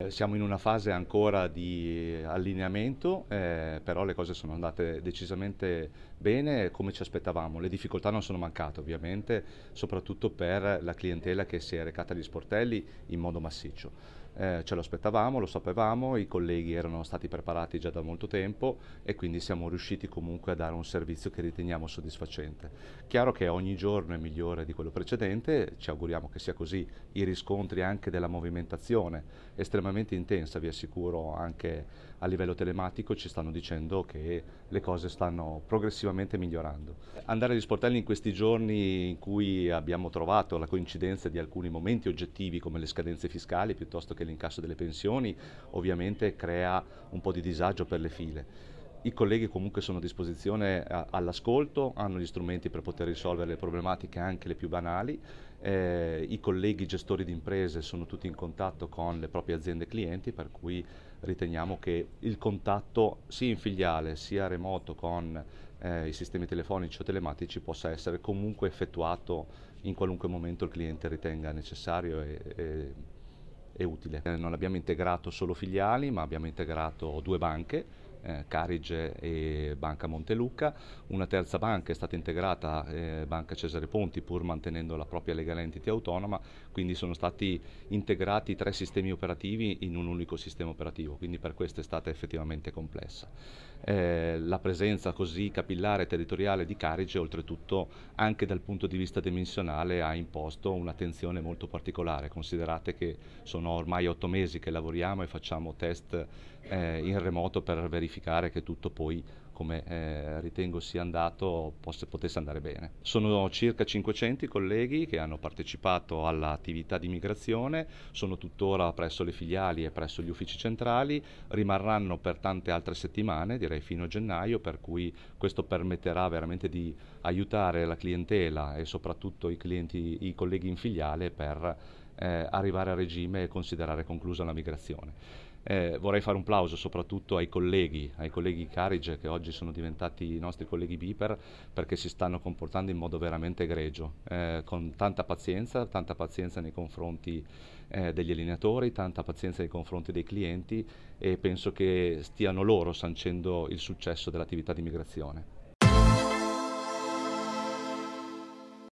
Eh, siamo in una fase ancora di allineamento, eh, però le cose sono andate decisamente bene come ci aspettavamo. Le difficoltà non sono mancate ovviamente, soprattutto per la clientela che si è recata agli sportelli in modo massiccio. Eh, ce lo aspettavamo, lo sapevamo, i colleghi erano stati preparati già da molto tempo e quindi siamo riusciti comunque a dare un servizio che riteniamo soddisfacente. Chiaro che ogni giorno è migliore di quello precedente, ci auguriamo che sia così, i riscontri anche della movimentazione estremamente intensa, vi assicuro anche a livello telematico ci stanno dicendo che le cose stanno progressivamente migliorando. Andare agli sportelli in questi giorni in cui abbiamo trovato la coincidenza di alcuni momenti oggettivi come le scadenze fiscali piuttosto che l'incasso delle pensioni ovviamente crea un po' di disagio per le file. I colleghi comunque sono a disposizione all'ascolto, hanno gli strumenti per poter risolvere le problematiche anche le più banali, eh, i colleghi gestori di imprese sono tutti in contatto con le proprie aziende clienti per cui riteniamo che il contatto sia in filiale sia remoto con eh, i sistemi telefonici o telematici possa essere comunque effettuato in qualunque momento il cliente ritenga necessario e, e è utile. Eh, non abbiamo integrato solo filiali, ma abbiamo integrato due banche, eh, Carige e Banca Montelucca. Una terza banca è stata integrata, eh, Banca Cesare Ponti, pur mantenendo la propria legal entity autonoma, quindi sono stati integrati tre sistemi operativi in un unico sistema operativo, quindi per questo è stata effettivamente complessa. Eh, la presenza così capillare e territoriale di Carige, oltretutto anche dal punto di vista dimensionale, ha imposto un'attenzione molto particolare. Considerate che sono ormai otto mesi che lavoriamo e facciamo test eh, in remoto per verificare che tutto poi come eh, ritengo sia andato possa, potesse andare bene. Sono circa 500 i colleghi che hanno partecipato all'attività di migrazione, sono tuttora presso le filiali e presso gli uffici centrali, rimarranno per tante altre settimane, direi fino a gennaio, per cui questo permetterà veramente di aiutare la clientela e soprattutto i, clienti, i colleghi in filiale per eh, arrivare a regime e considerare conclusa la migrazione. Eh, vorrei fare un plauso soprattutto ai colleghi, ai colleghi Carige che oggi sono diventati i nostri colleghi Biper perché si stanno comportando in modo veramente egregio, eh, con tanta pazienza, tanta pazienza nei confronti eh, degli allineatori, tanta pazienza nei confronti dei clienti e penso che stiano loro sancendo il successo dell'attività di migrazione.